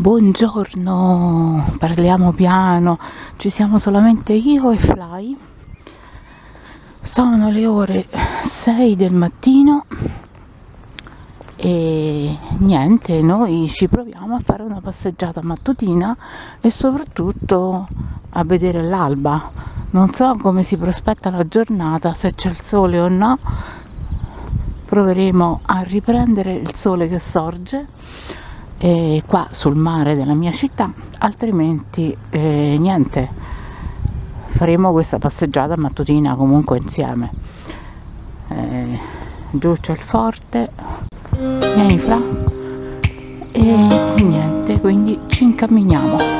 Buongiorno, parliamo piano, ci siamo solamente io e Fly. Sono le ore 6 del mattino e niente, noi ci proviamo a fare una passeggiata mattutina e soprattutto a vedere l'alba. Non so come si prospetta la giornata, se c'è il sole o no. Proveremo a riprendere il sole che sorge eh, qua sul mare della mia città, altrimenti eh, niente, faremo questa passeggiata mattutina comunque insieme. Eh, giù c'è il forte, vieni fra e niente, quindi ci incamminiamo.